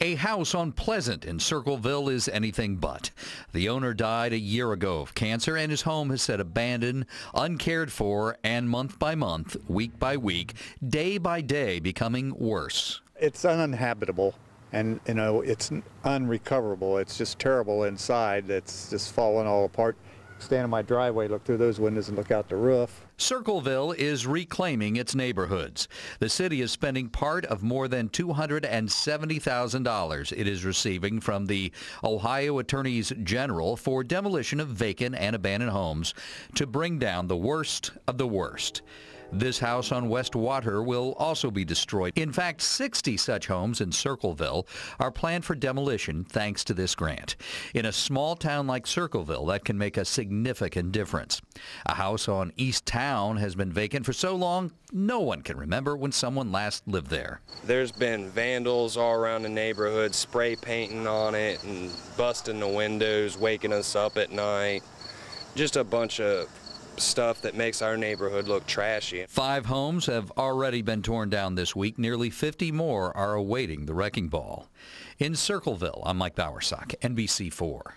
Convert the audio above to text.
A house on Pleasant in Circleville is anything but. The owner died a year ago of cancer and his home has sat abandoned, uncared for, and month by month, week by week, day by day becoming worse. It's uninhabitable and you know it's unrecoverable. It's just terrible inside. It's just falling all apart stand in my driveway, look through those windows, and look out the roof. Circleville is reclaiming its neighborhoods. The city is spending part of more than $270,000 it is receiving from the Ohio Attorneys General for demolition of vacant and abandoned homes to bring down the worst of the worst. This house on West Water will also be destroyed. In fact, 60 such homes in Circleville are planned for demolition thanks to this grant. In a small town like Circleville, that can make a significant difference. A house on East Town has been vacant for so long, no one can remember when someone last lived there. There's been vandals all around the neighborhood, spray painting on it and busting the windows, waking us up at night. Just a bunch of stuff that makes our neighborhood look trashy. Five homes have already been torn down this week. Nearly 50 more are awaiting the wrecking ball. In Circleville, I'm Mike Bowersock, NBC4.